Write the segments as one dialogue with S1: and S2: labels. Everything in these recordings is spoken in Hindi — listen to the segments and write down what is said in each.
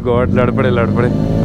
S1: गॉड लड़ पड़े लड़ पड़े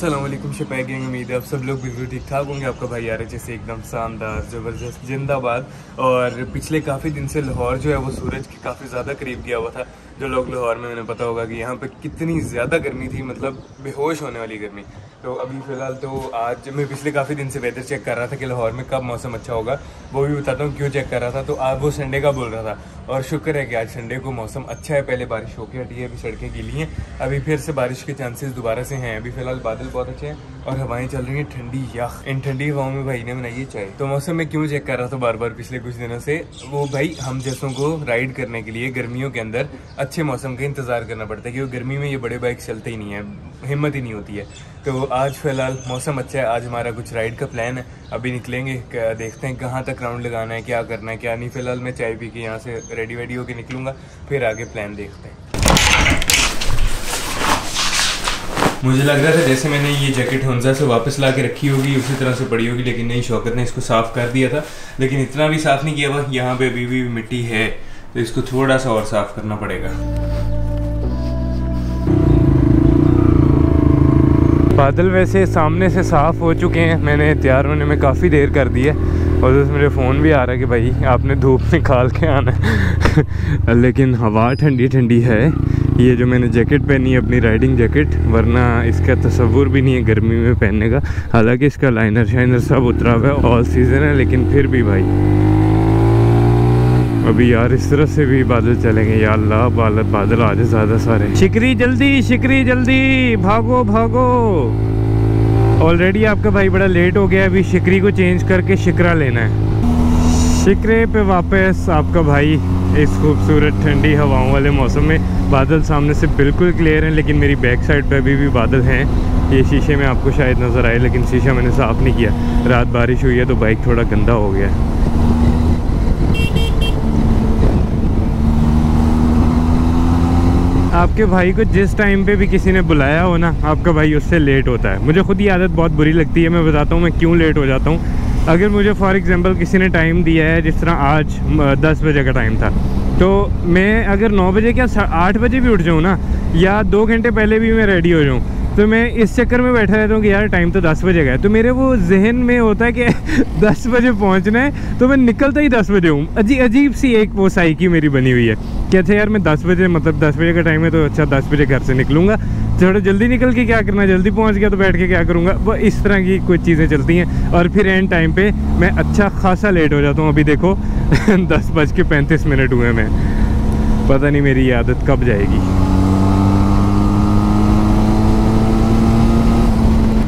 S1: अस्सलाम शिपाई गैंग उम्मीद है आप सब लोग बिल्कुल ठीक ठाक होंगे। आपका भाई यार जैसे एकदम शानदार, ज़बरदस्त, जिंदाबाद। और पिछले काफ़ी दिन से लाहौर जो है, वो सूरज के काफ़ी ज़्यादा करीब गया हुआ था। जो लोग लाहौर में मैंने पता होगा कि यहाँ पे कितनी ज़्यादा गर्मी थी मतलब बेहोश होने वाली गर्मी। तो अभी फ़िलहाल तो आज मैं पिछले काफ़ी दिन से वेदर चेक कर रहा था कि लाहौर में कब मौसम अच्छा होगा। वो भी बताता हूँ क्यों चेक कर रहा था। तो आज वो संडे का बोल रहा था और शुक्र है कि आज संडे को मौसम अच्छा है। पहले बारिश होके हटी है, अभी सड़कें गीली हैं। अभी फिर से बारिश के चांसेस दोबारा से हैं। अभी फ़िलहाल बादल बहुत अच्छे हैं। और हवाएँ चल रही हैं ठंडी, यख। इन ठंडी हवाओं में भाई ने बनाई है चाय। तो मौसम में क्यों चेक कर रहा था बार बार पिछले कुछ दिनों से? वो भाई, हम जैसों को राइड करने के लिए गर्मियों के अंदर अच्छे मौसम का इंतज़ार करना पड़ता है, क्योंकि गर्मी में ये बड़े बाइक चलते ही नहीं है, हिम्मत ही नहीं होती है। तो आज फ़िलहाल मौसम अच्छा है, आज हमारा कुछ राइड का प्लान है। अभी निकलेंगे देखते हैं कहाँ तक राउंड लगाना है, क्या करना है, क्या नहीं। फ़िलहाल मैं चाय पी के यहाँ से रेडी वेडी होके निकलूँगा, फिर आगे प्लान देखते हैं। मुझे लग रहा था जैसे मैंने ये जैकेट हंजा से वापस ला के रखी होगी, उसी तरह से पड़ी होगी, लेकिन नहीं, शौकत ने इसको साफ़ कर दिया था। लेकिन इतना भी साफ़ नहीं किया हुआ, यहाँ पे अभी भी मिट्टी है तो इसको थोड़ा सा और साफ़ करना पड़ेगा। बादल वैसे सामने से साफ़ हो चुके हैं। मैंने तैयार होने में काफ़ी देर कर दी है, और उसमें मेरे फ़ोन भी आ रहा है कि भाई, आपने धूप निकाल के आना लेकिन हवा ठंडी ठंडी है। ये जो मैंने जैकेट पहनी है, अपनी राइडिंग जैकेट, वरना इसका तस्वुर भी नहीं है गर्मी में पहनने का। हालाँकि इसका लाइनर शाइनर सब उतरा हुआ है ऑल सीज़न है, लेकिन फिर भी भाई। अभी यार इस तरह से भी बादल चलेंगे। या अल्लाह, बादल बादल आ जाए ज़्यादा सारे शिकरी जल्दी शिकरी जल्दी, भागो भागो। ऑलरेडी आपका भाई बड़ा लेट हो गया अभी शिकरी को चेंज करके शिकरा लेना है। शिकरे पे वापस आपका भाई इस खूबसूरत ठंडी हवाओं वाले मौसम में बादल सामने से बिल्कुल क्लियर हैं, लेकिन मेरी बैक साइड पे अभी भी बादल हैं। ये शीशे में आपको शायद नज़र आए, लेकिन शीशा मैंने साफ़ नहीं किया। रात बारिश हुई है तो बाइक थोड़ा गंदा हो गया। है आपके भाई को जिस टाइम पे भी किसी ने बुलाया हो ना, आपका भाई उससे लेट होता है। मुझे खुद ये आदत बहुत बुरी लगती है, मैं बताता हूँ, मैं क्यों लेट हो जाता हूँ। अगर मुझे फॉर एग्जांपल किसी ने टाइम दिया है, जिस तरह आज दस बजे का टाइम था तो मैं अगर नौ बजे क्या आठ बजे भी उठ जाऊँ ना, या दो घंटे पहले भी मैं रेडी हो जाऊँ तो मैं इस चक्कर में बैठा रहता हूँ कि यार टाइम तो दस बजे का है। तो मेरे वो जहन में होता है कि दस बजे पहुँचना है तो मैं निकलता ही दस बजे हूँ। अजी अजीब सी एक वो साइकी मेरी बनी हुई है। कि अच्छा यार मैं दस बजे मतलब दस बजे का टाइम है तो अच्छा दस बजे घर से निकलूँगा। थोड़ा जल्दी निकल के क्या करना जल्दी पहुँच गया तो बैठ के क्या करूँगा? वो इस तरह की कुछ चीज़ें चलती हैं। और फिर एंड टाइम पर मैं अच्छा खासा लेट हो जाता हूँ। अभी देखो दस बज के पैंतीस मिनट हुए मैं पता नहीं मेरी आदत कब जाएगी।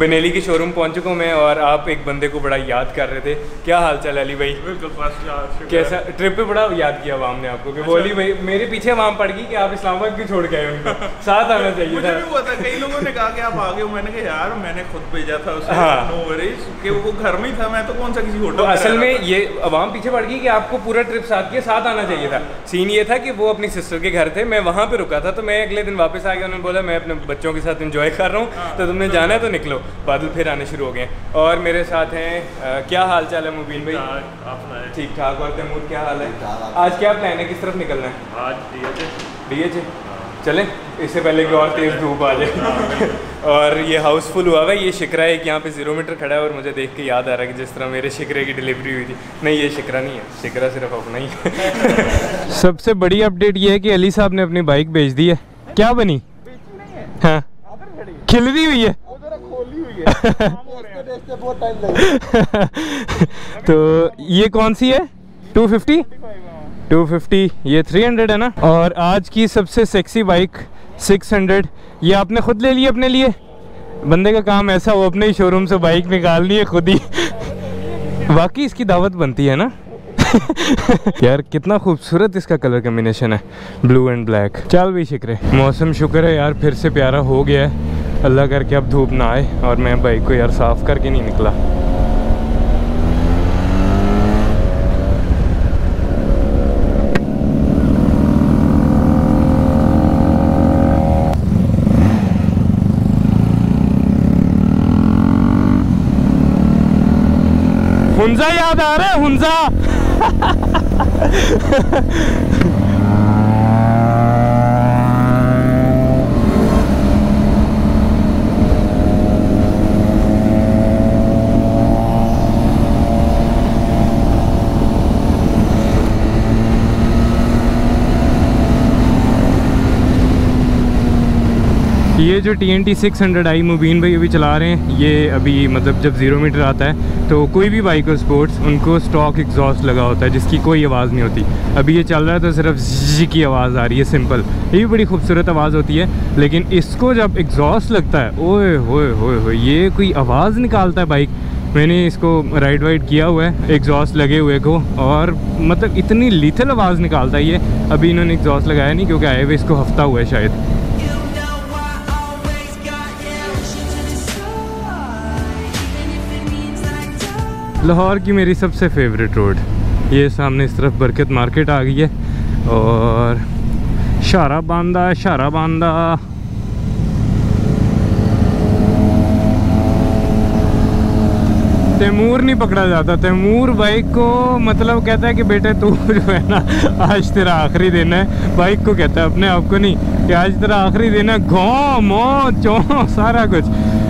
S1: बनेली के शोरूम पहुँच चुका हूँ मैं और आप एक बंदे को बड़ा याद कर रहे थे। क्या हाल चाल अली भाई?
S2: बिल्कुल फ़र्स्ट क्लास
S1: कैसा? ट्रिप पे बड़ा याद किया अवाम ने आपको कि बोली भाई मेरे पीछे वाम पड़ गई कि आप इस्लामाबाद क्यों छोड़ के आए उनको साथ आना चाहिए
S2: मुझे
S1: था।
S2: भी हुआ था कई लोगों ने कहा कि आप आ गए मैंने कहा यार मैंने खुद भेजा था उसे।
S1: हाँ।
S2: नो वरीज कि वो घर में ही था मैं तो कौन सा किसी होटल
S1: असल में ये अवाम पीछे पड़ गई कि आपको पूरा ट्रिप साथ के साथ आना चाहिए था। सीन ये था कि वो अपनी सिस्टर के घर थे मैं वहाँ पे रुका था तो मैं अगले दिन वापस आ गया उन्होंने बोला मैं अपने बच्चों के साथ एंजॉय कर रहा हूँ। तो तुमने जाना है तो निकलो। बादल फिर आने शुरू हो गए और मेरे साथ हैं क्या हाल चाल है मुबीन भाई ठीक ठाक और तैमूर क्या हाल है? आज क्या प्लान है? किस तरफ़ निकलना है?
S2: आज दिए थे
S1: डी चलें इससे पहले कि और तेज़ धूप आ जाए। और ये हाउसफुल हुआ हुआ है ये शिकरा एक यहाँ पे ज़ीरो मीटर खड़ा है और मुझे देख के याद आ रहा है कि जिस तरह मेरे शिकरे की डिलीवरी हुई थी। नहीं ये शिकरा नहीं है शिकरा सिर्फ़ अपना ही है। सबसे बड़ी अपडेट ये है कि अली साहब ने अपनी बाइक बेच दी है। क्या बनी? हाँ। खिलदी हुई है। तो ये कौन सी है? 250 250 ये 300 है ना? और आज की सबसे सेक्सी बाइक 600 ये आपने खुद ले ली अपने लिए? बंदे का काम ऐसा वो अपने ही शोरूम से बाइक निकालनी है खुद ही। वाकई इसकी दावत बनती है ना? यार कितना खूबसूरत इसका कलर कम्बिनेशन है। ब्लू एंड ब्लैक चल भी शिक्रे मौसम शुक्र है यार फिर से प्यारा हो गया है। अल्लाह करके अब धूप ना आए और मैं बाइक को यार साफ़ करके नहीं निकला। हुंजा याद आ रहा है, हुंजा। ये जो T N T six hundred I Mubeen भाई अभी चला रहे हैं, ये अभी मतलब जब ज़ीरो मीटर आता है तो कोई भी बाइक हो स्पोर्ट्स उनको स्टॉक एग्जॉस्ट लगा होता है, जिसकी कोई आवाज़ नहीं होती। अभी ये चल रहा है तो सिर्फ़ जी की आवाज़ आ रही है सिंपल ये भी बड़ी खूबसूरत आवाज़ होती है, लेकिन इसको जब एग्जॉस्ट लगता है, ओए होए होए होए, ये कोई आवाज़ निकालता है बाइक मैंने इसको राइड वाइड किया हुआ है एग्जॉस्ट लगे हुए को, और मतलब इतनी लीथल आवाज़ निकालता है ये। अभी इन्होंने एग्जॉस्ट लगाया नहीं, क्योंकि आए हुए इसको हफ़्ता हुआ है शायद। लाहौर की मेरी सबसे फेवरेट रोड ये सामने इस तरफ़ बरकत मार्केट आ गई है और शारा बांदा शारा बांदा तैमूर नहीं पकड़ा जाता। तैमूर बाइक को मतलब कहता है कि बेटे, तू जो है ना, आज तेरा आखिरी दिन है। बाइक को कहता है, अपने आप को नहीं, कि आज तेरा आखिरी दिन है। घो, मो, चो, सारा कुछ।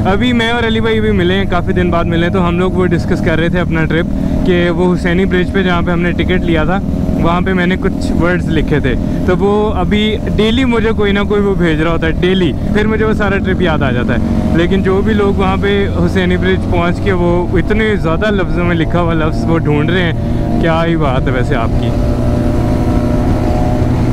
S1: अभी मैं और अली भाई भी मिले हैं काफ़ी दिन बाद मिले हैं, तो हम लोग वो डिस्कस कर रहे थे अपना ट्रिप कि वो हुसैनी ब्रिज पे जहाँ पे हमने टिकट लिया था वहाँ पे मैंने कुछ वर्ड्स लिखे थे। तो वो अभी डेली मुझे कोई ना कोई वो भेज रहा होता है डेली फिर मुझे वो सारा ट्रिप याद आ जाता है। लेकिन जो भी लोग वहाँ पे हुसैनी ब्रिज पहुँच के वो इतने ज़्यादा लफ्ज़ों में लिखा हुआ लफ्ज़ वो ढूंढ रहे हैं क्या ही बात है वैसे आपकी।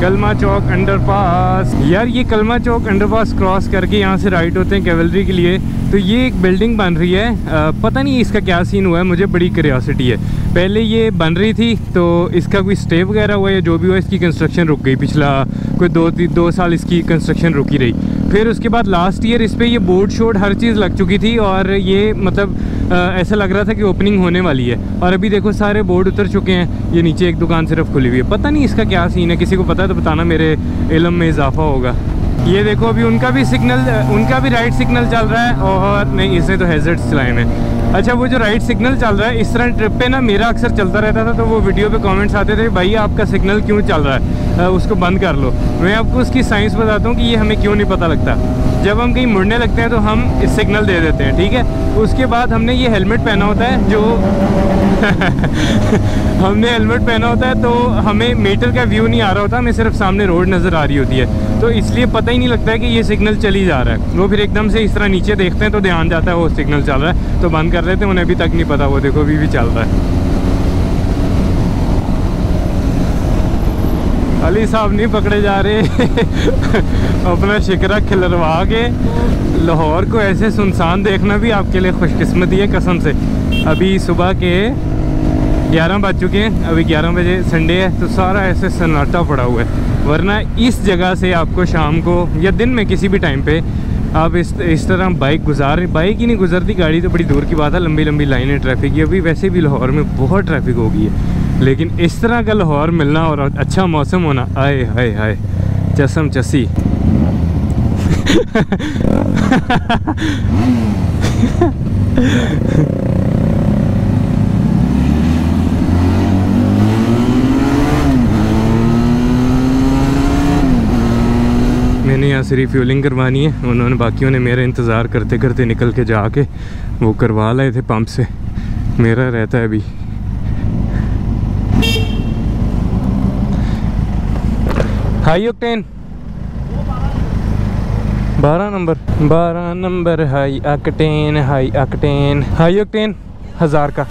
S1: कलमा चौक अंडरपास यार ये कलमा चौक अंडरपास क्रॉस करके यहाँ से राइट होते हैं कैवलरी के लिए। तो ये एक बिल्डिंग बन रही है। अ, पता नहीं इसका क्या सीन हुआ है मुझे बड़ी क्रियोसिटी है। पहले ये बन रही थी तो इसका कोई स्टे वगैरह हुआ या जो भी हुआ इसकी कंस्ट्रक्शन रुक गई। पिछला कोई दो दो साल इसकी कंस्ट्रक्शन रुकी रही। फिर उसके बाद लास्ट ईयर इस पर ये बोर्ड शोर्ड हर चीज़ लग चुकी थी और ये मतलब ऐसा लग रहा था कि ओपनिंग होने वाली है। और अभी देखो, सारे बोर्ड उतर चुके हैं। ये नीचे एक दुकान सिर्फ़ खुली हुई है। पता नहीं इसका क्या सीन है। किसी को पता है तो बताना, मेरे इलम में इजाफा होगा। ये देखो, अभी उनका भी सिग्नल, उनका भी राइट सिग्नल चल रहा है। और नहीं इसने तो हैजर्ड्स चलाए हैं। अच्छा वो जो राइट सिग्नल चल रहा है, इस तरह ट्रिप पे ना मेरा अक्सर चलता रहता था तो वो वीडियो पे कमेंट्स आते थे, भाई, आपका सिग्नल क्यों चल रहा है? उसको बंद कर लो। मैं आपको उसकी साइंस बताता हूँ कि ये हमें क्यों नहीं पता लगता। जब हम कहीं मुड़ने लगते हैं तो हम इस सिग्नल दे देते हैं, ठीक है? उसके बाद हमने ये हेलमेट पहना होता है जो हमने हेलमेट पहना होता है तो हमें मीटर का व्यू नहीं आ रहा होता, हमें सिर्फ़ सामने रोड नज़र आ रही होती है। तो इसलिए पता ही नहीं लगता है कि ये सिग्नल चली जा रहा है। वो फिर एकदम से इस तरह नीचे देखते हैं तो ध्यान जाता है वो सिग्नल चल रहा है। तो बंद कर लेते हैं, उन्हें अभी तक नहीं पता, वो देखो, अभी भी चल रहा है। अली साहब नहीं पकड़े जा रहे। अपना शिकरा खिलरवा के लाहौर को ऐसे सुनसान देखना भी आपके लिए खुशकिस्मती है कसम से। अभी सुबह के 11 बज चुके हैं, अभी 11 बजे संडे है तो सारा ऐसे सन्नाटा पड़ा हुआ है। वरना इस जगह से आपको शाम को या दिन में किसी भी टाइम पे आप इस इस तरह बाइक गुजार बाइक ही नहीं गुजरती, गाड़ी तो बड़ी दूर की बात है लंबी लंबी लाइनें ट्रैफ़िक की, अभी वैसे भी लाहौर में बहुत ट्रैफ़िक हो गई है। लेकिन इस तरह का लाहौर मिलना और अच्छा मौसम होना, आए, हाय हाय चसम चसी मैंने यहाँ से रिफ्यूलिंग करवानी है। उन्होंने, बाकियों ने मेरा इंतज़ार करते करते निकल के जाके वो करवा लाए थे पंप से। मेरा रहता है अभी। हाई ऑक्टेन बारह नंबर। बारह number high octane high octane high octane हज़ार का.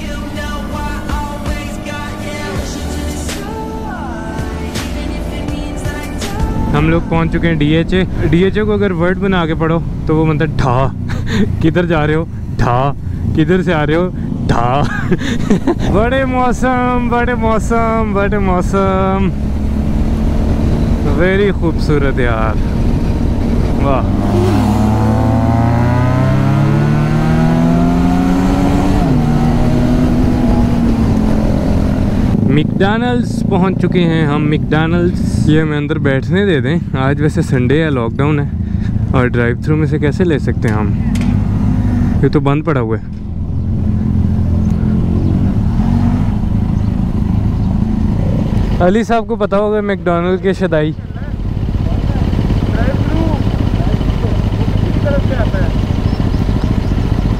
S1: हम लोग पहुँच चुके हैं डीएचए। डीएचए को अगर वर्ड बना के पढ़ो तो वो मतलब ढा। किधर जा रहे हो? ढा। किधर से आ रहे हो? ढा। बड़े मौसम बड़े मौसम बड़े मौसम। वेरी खूबसूरत यार। वाह। मिकडॉनल्ड्स पहुँच चुके हैं हम। मिकडॉनल्ड्स ये हमें अंदर बैठने दे दें। आज वैसे संडे है लॉकडाउन है। और ड्राइव थ्रू में से कैसे ले सकते हैं हम? ये तो बंद पड़ा हुआ है। अली साहब को पता होगा मैकडोनल्ड के शदाई?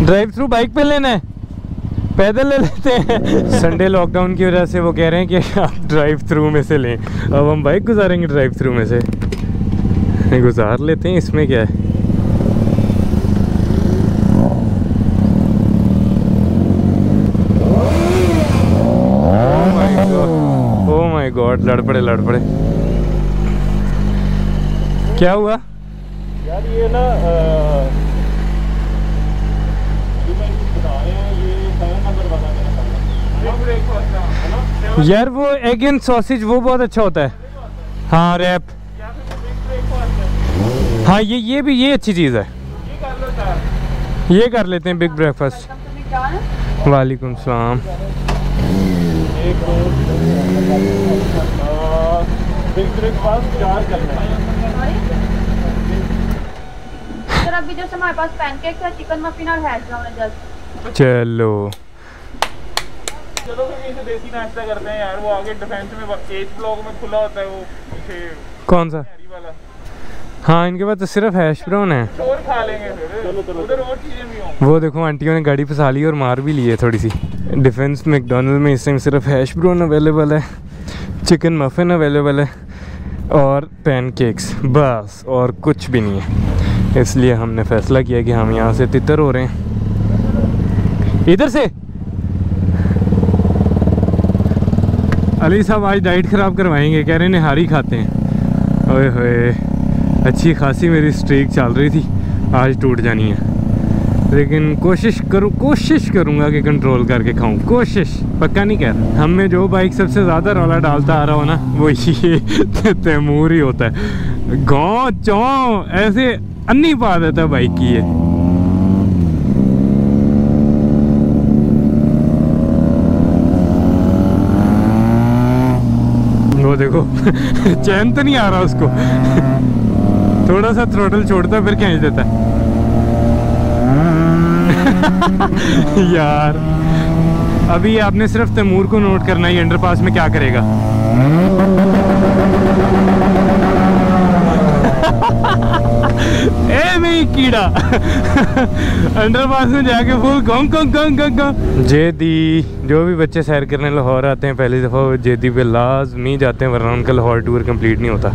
S1: ड्राइव थ्रू बाइक पे लेना है? पैदल ले लेते हैं। संडे लॉकडाउन की वजह से वो कह रहे हैं कि आप ड्राइव थ्रू में से लें। अब हम बाइक गुजारेंगे ड्राइव थ्रू में से। गुजार लेते हैं, इसमें क्या है ओ गॉड लड़ पड़े लड़ पड़े क्या हुआ?
S2: यार ये ना
S1: यार वो एग एंड सॉसेज वो बहुत अच्छा होता है। हाँ। रैप हाँ। ये ये भी ये अच्छी चीज़ है। ये कर लेते हैं बिग ब्रेकफास्ट वालेकुम सलाम।
S2: बिग ब्रेकफास्ट चार करना है।
S3: सर अभी जैसे हमारे पास पैनकेक्स है चिकन मफिन और हैश ब्राउन है जस्ट
S1: चलो।
S2: चलो फिर देसी नाश्ता करते हैं यार वो आगे डिफेंस में एज ब्लॉक में खुला होता है वो पीछे
S1: कौन सा?
S2: वाला।
S1: हाँ इनके पास तो सिर्फ़ हैश ब्राउन है।
S2: और खा लेंगे फिर। चलो चलो उधर और चीज़ें भी हों।
S1: वो देखो आंटियों ने गाड़ी फंसा ली और मार भी ली है थोड़ी सी डिफेंस मैकडोनल्ड में इस टाइम सिर्फ़ हैश ब्राउन अवेलेबल है। चिकन मफिन अवेलेबल है। और पैनकेक्स बस, और कुछ भी नहीं है। इसलिए हमने फैसला किया कि हम यहाँ से तितर हो रहे हैं। इधर से। अली साहब आज डाइट ख़राब करवाएँगे, कह रहे हैं निहारी खाते हैं। ओए होए, अच्छी खासी मेरी स्ट्रीक चल रही थी, आज टूट जानी है। लेकिन कोशिश करूँ, कोशिश करूँगा कि कंट्रोल करके खाऊं। कोशिश, पक्का नहीं कह रहा। हम में जो बाइक सबसे ज़्यादा रौला डालता आ रहा हो ना, वो ये तैमूर ही होता है। गाँव, चौ, ऐसे अन्नी पा देता है बाइक की ये। वो देखो, चैन तो नहीं आ रहा उसको। थोड़ा सा थ्रोटल छोड़ता, फिर खींच देता है। यार, अभी आपने सिर्फ़ तैमूर को नोट करना है अंडरपास में क्या करेगा? ए, मेरी कीड़ा। अंडरपास में जाके फुल गंग गंग गंग गंग जेदी, जो भी बच्चे सैर करने लाहौर आते हैं, पहली दफ़ा वो जेदी पे लाजमी जाते हैं, वरना उनका लाहौर टूर कंप्लीट नहीं होता।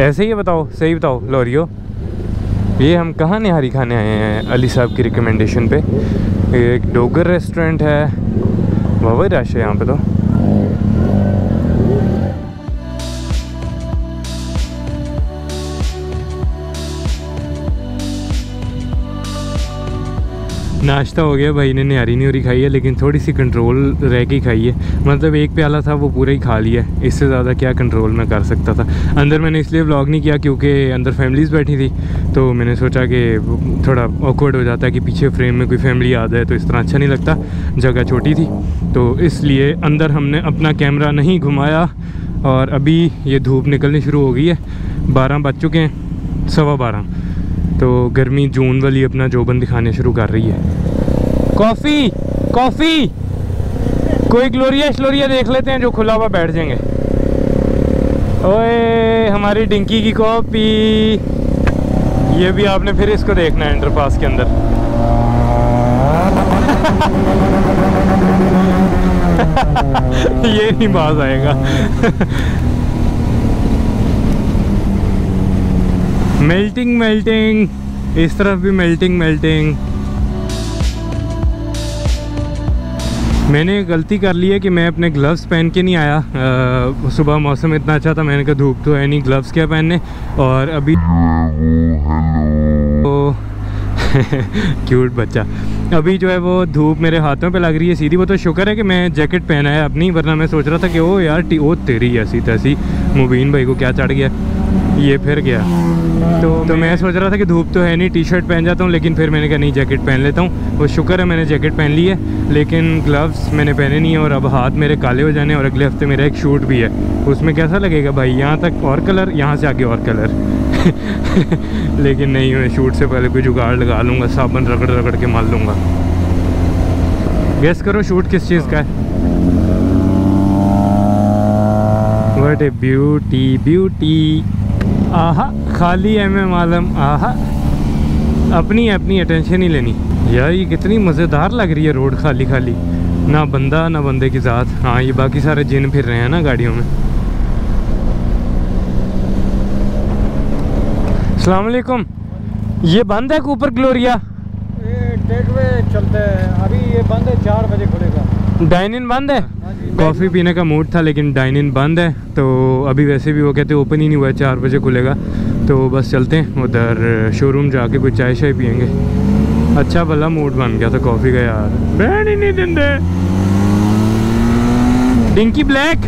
S1: ऐसे ही बताओ, सही बताओ लोरियो ये हम कहाँ निहारी खाने आए हैं? अली साहब की रिकमेंडेशन पे। एक डोगर रेस्टोरेंट है। वाह रश है यहाँ पे तो। नाश्ता हो गया भाई ने निहारी निहारी खाई है, लेकिन थोड़ी सी कंट्रोल रह के खाई है। मतलब एक प्याला था, वो पूरा ही खा लिया है। इससे ज़्यादा क्या कंट्रोल मैं कर सकता था? अंदर मैंने इसलिए व्लॉग नहीं किया क्योंकि अंदर फैमिलीज़ बैठी थी तो मैंने सोचा कि थोड़ा ऑकवर्ड हो जाता है कि पीछे फ्रेम में कोई फैमिली आ जाए तो इस तरह अच्छा नहीं लगता। जगह छोटी थी तो इसलिए अंदर हमने अपना कैमरा नहीं घुमाया, और अभी ये धूप निकलनी शुरू हो गई है। बारह बज चुके हैं, सवा बारह। तो गर्मी जून वाली अपना जोबन दिखाने शुरू कर रही है। Coffee coffee. कोई ग्लोरिया श्लोरिया देख लेते हैं जो खुला हुआ बैठ जाएँगे। ओए, हमारी डिंकी की कॉपी ये भी आपने फिर इसको देखना है अंडरपास के अंदर। ये नहीं बाज आएगा। मेल्टिंग मेल्टिंग इस तरफ़ भी मेल्टिंग मेल्टिंग मैंने गलती कर ली है कि मैं अपने ग्लव्स पहन के नहीं आया। अ, सुबह मौसम इतना अच्छा था मैंने कहा धूप तो है नहीं ग्लव्स क्या पहनने? और अभी तो क्यूट बच्चा। अभी जो है वो धूप मेरे हाथों पे लग रही है सीधी। वो तो शुक्र है कि मैं जैकेट पहना है अपनी वरना मैं सोच रहा था कि ओ यार टी ओ तेरी ऐसी तैसी मुबीन भाई को क्या चढ़ गया। ये फिर गया। तो तो मैं सोच रहा था कि धूप तो है नहीं टी शर्ट पहन जाता हूँ लेकिन फिर मैंने कहा नहीं जैकेट पहन लेता हूँ। वो शुक्र है मैंने जैकेट पहन ली है लेकिन ग्लव्स मैंने पहने नहीं है और अब हाथ मेरे काले हो जाने और अगले हफ़्ते मेरा एक शूट भी है। उसमें कैसा लगेगा भाई? यहाँ तक और कलर यहाँ से आगे और कलर लेकिन नहीं मैं शूट से पहले कोई जुगाड़ लगा लूँगा साबुन रगड़ रगड़ के मार लूँगा। गेस करो शूट किस चीज़ का है। वट ए ब्यूटी ब्यूटी आहा, खाली है मैं मालूम, आहा। अपनी अपनी अटेंशन ही लेनी। यार, ये कितनी मज़ेदार लग रही है रोड खाली खाली ना बंदा, ना बंदे की ज़ात। हाँ ये बाकी सारे जिन फिर रहे हैं ना गाड़ियों में। अलकुम ये बंद है कूपर ग्लोरिया
S4: ये चलते हैं। अभी ये बंद है, चार बजे खुलेगा।
S1: डाइन इन बंद है? कॉफ़ी पीने का मूड था, लेकिन डाइन इन बंद है। तो अभी वैसे भी वो कहते हैं ओपन ही नहीं हुआ है, चार बजे खुलेगा। तो बस चलते हैं, उधर शोरूम जाके कुछ चाय शाय पियेंगे। अच्छा भला मूड बन गया था कॉफ़ी का यार। बैन ही नहीं दिंदे। डिंकी ब्लैक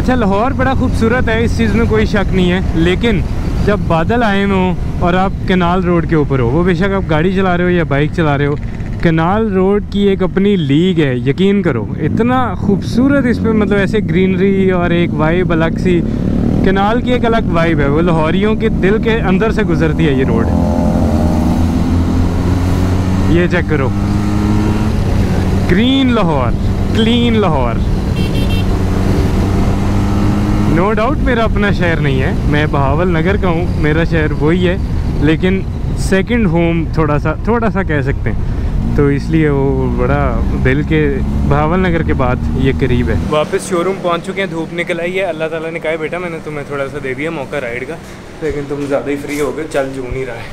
S1: अच्छा लाहौर बड़ा खूबसूरत है, इस चीज़ में कोई शक नहीं है, लेकिन जब बादल आए हों और आप कनाल रोड के ऊपर हो, वो बेशक आप गाड़ी चला रहे हो या बाइक चला रहे हो, कनाल रोड की एक अपनी लीग है, यकीन करो, इतना खूबसूरत इस पर मतलब ऐसे ग्रीनरी और एक वाइब अलग सी, कनाल की एक अलग वाइब है, वो लाहौरियों के दिल के अंदर से गुजरती है ये रोड। ये चेक करो। Green Lahore clean Lahore. No no doubt मेरा अपना शहर नहीं है। मैं बहावल नगर का हूँ मेरा शहर वही है लेकिन सेकंड होम थोड़ा सा थोड़ा सा कह सकते हैं। तो इसलिए वो बड़ा दिल के बहावल नगर के बाद ये करीब है। वापस शोरूम पहुँच चुके हैं धूप निकल आई है। अल्लाह ताला ने कहा बेटा मैंने तुम्हें थोड़ा सा दे दिया मौका राइड का लेकिन तुम ज़्यादा ही फ्री हो गए चल जू नहीं रहा है।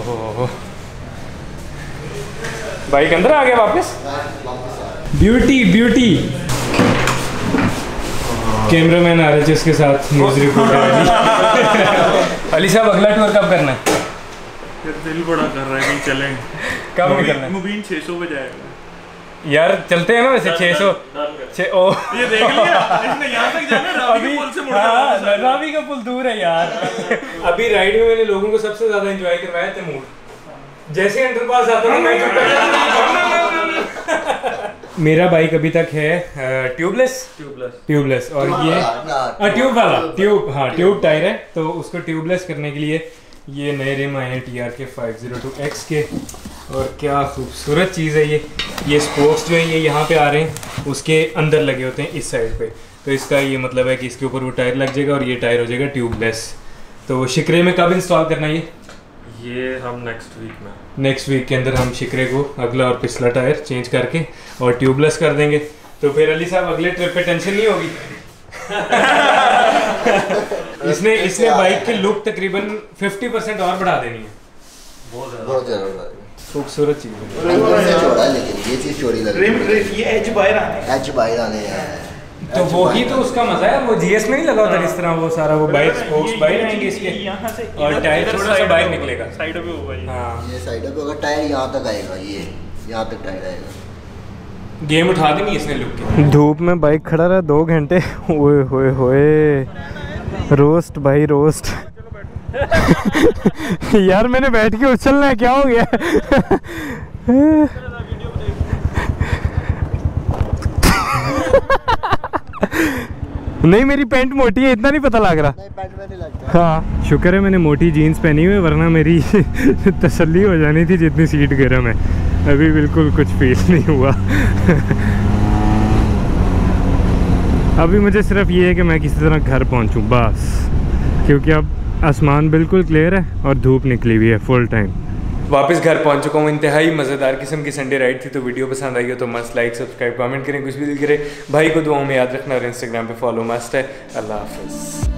S1: ओहो। बाइक अंदर आ गया वापस? ब्यूटी ब्यूटी कैमरामैन आ रहे थे उसके साथ न्यूज़ रिपोर्टर अली साहब अगला टूर कब करना है?
S2: यार दिल बड़ा कर रहा है कि चलें।
S1: कब निकलना है?
S2: मुबीन 600 पे जाएगा
S1: यार चलते हैं ना वैसे 600 छः ओ।
S2: ये देख लिया इसने यहाँ तक जाना रावी
S1: अभी
S2: पुल से मुड़
S1: हाँ, रावी का पुल दूर है यार। अभी राइड में मैंने लोगों को सबसे ज़्यादा एंजॉय करवाया तैमूर। जैसे अंडरपास आता ना मैं चुप कर- मेरा बाइक अभी तक है ट्यूबलेस
S2: ट्यूबलेस
S1: ट्यूबलेस और ये हाँ ट्यूब वाला ट्यूब हाँ ट्यूब टायर है तो उसको ट्यूबलेस करने के लिए ये नए रिम आए हैं T R K five zero two X के। और क्या खूबसूरत चीज़ है ये। ये स्पोक्स जो है ये यहाँ पे आ रहे हैं उसके अंदर लगे होते हैं इस साइड पे। तो इसका ये मतलब है कि इसके ऊपर वो टायर लग जाएगा और ये टायर हो जाएगा ट्यूबलेस तो शिकरे में कब इंस्टॉल करना ये?
S2: ये हम नेक्स्ट वीक में।
S1: नेक्स्ट वीक के अंदर हम शिकरे को अगला और पिछला टायर चेंज करके और ट्यूबलेस कर देंगे। तो फिर अली साहब अगले ट्रिप पे टेंशन नहीं होगी? इसने इसने बाइक की लुक तकरीबन 50 परसेंट और बढ़ा देनी है।
S5: बहुत ज़्यादा।
S1: खूबसूरत चीज़ है।
S5: है रिम से चौड़ा है लेकिन ये चीज़ चौड़ी लग रही
S2: ये एज बाहर आने
S5: है। एच बाहर आने हैं।
S1: तो वो ही तो उसका मज़ा है वो जीएस में नहीं लगा होता इस तरह वो सारा वो बाइक स्पोक्स आएँगे
S2: चीज़
S1: इसके।
S2: यहाँ से
S1: और टायर थोड़ा सा बाहर निकलेगा।
S2: साइड पे होगा ये।
S1: हाँ।
S5: ये साइड पे होगा टायर यहाँ तक आएगा ये यहाँ तक टायर आएगा।
S1: गेम उठा देनी इसने लुक की। धूप में बाइक खड़ा रहा दो घंटे ओए होए होए। रोस्ट भाई रोस्ट। यार मैंने बैठ के उछलना है क्या हो गया? नहीं मेरी पैंट मोटी है इतना नहीं पता लग रहा।
S5: नहीं पैंट में नहीं लगता
S1: हाँ। शुक्र है मैंने मोटी जीन्स पहनी हुई है वरना मेरी तसल्ली हो जानी थी जितनी सीट गर्म है अभी बिल्कुल कुछ फील नहीं हुआ। अभी मुझे सिर्फ़ ये है कि मैं किसी तरह घर पहुंचूं बस। क्योंकि अब आसमान बिल्कुल क्लियर है और धूप निकली हुई है फुल टाइम वापस घर पहुँच चुका हूँ। इंतहाई मज़ेदार किस्म की संडे राइड थी तो वीडियो पसंद आई हो तो मस्त लाइक सब्सक्राइब कमेंट करें, कुछ भी दिल करें, भाई को दुआओं में याद रखना और इंस्टाग्राम पे फॉलो मस्त है। अल्लाह हाफिज़।